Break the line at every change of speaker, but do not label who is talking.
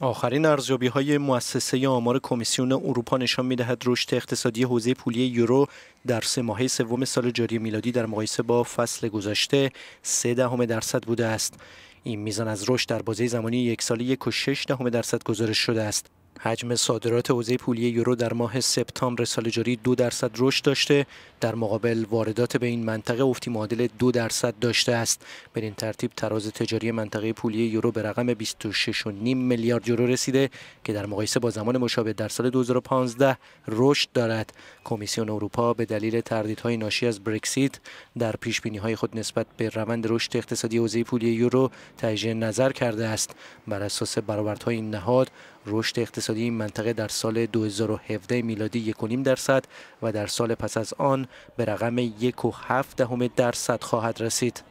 آخرین ارزیابی های مؤسسه آمار کمیسیون اروپا نشان می‌دهد رشد اقتصادی حوزه پولی یورو در سه ماهه سوم سال جاری میلادی در مقایسه با فصل گذشته سه دهم درصد بوده است. این میزان از رشد در بازه زمانی یک ساله یک و شش دهم درصد گزارش شده است. حجم صادرات حوزه پولی یورو در ماه سپتامبر سال جاری دو درصد رشد داشته. در مقابل واردات به این منطقه افتی معادل دو درصد داشته است. به این ترتیب تراز تجاری منطقه پولی یورو به رقم 26.5 میلیارد یورو رسیده که در مقایسه با زمان مشابه در سال 2015 رشد دارد. کمیسیون اروپا به دلیل تردیدهای ناشی از برکسیت در پیش های خود نسبت به روند رشد اقتصادی حوزه پولی یورو تجدید نظر کرده است. بر اساس برآوردهای این نهاد رشد اقتصادی این منطقه در سال 2017 میلادی 1.5 درصد و در سال پس از آن به رقم یک و هفت دهم درصد خواهد رسید.